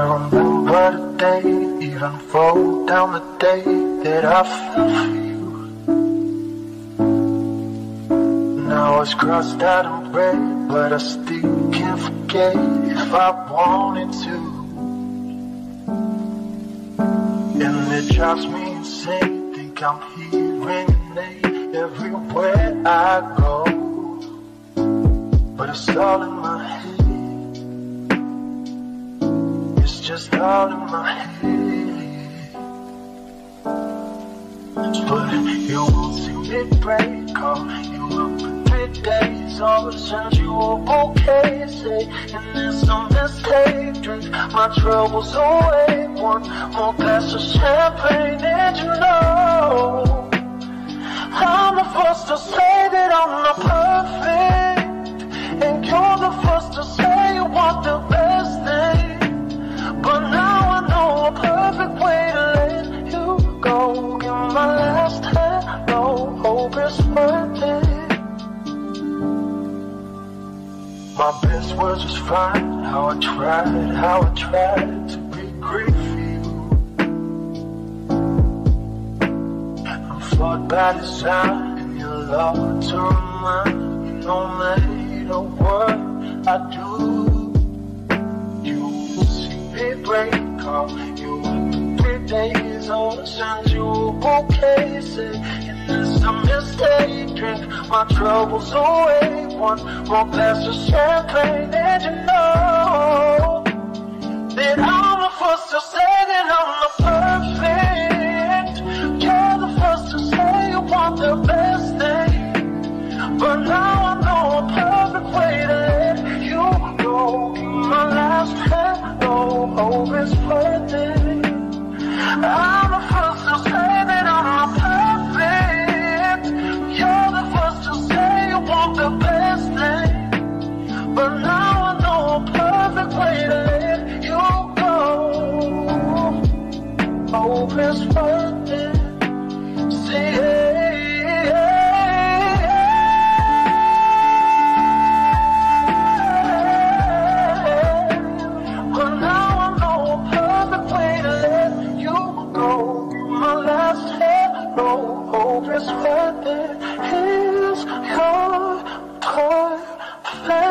I remember the day, even wrote down the day that I fell for you. Now it's crossed out in red, but I still can't forget if I wanted to. And it drives me insane, think I'm hearing your name everywhere I go. But it's all in my head. Just all in my head. But you won't see me break. Call you up in three days. All of a sudden you were okay. Say, and there's no mistake. Drink my troubles away. One more glass of champagne, and you know. I'm the first to My best words was fine. How I tried, how I tried to be great for you. I'm flawed by design, and your love to remind me no matter what I do. You see me break, call you up three days old, send you okay, say, and it's Drink my troubles away, one more glass of champagne, and you know that I'm the first to say that I'm the perfect. You're the first to say you want the best thing, but now I know a perfect way to let you go. My last hello, hope it's worth it. I'm just now I know a perfect way to let you go. My last hello, hope is worth it. Here's your perfect.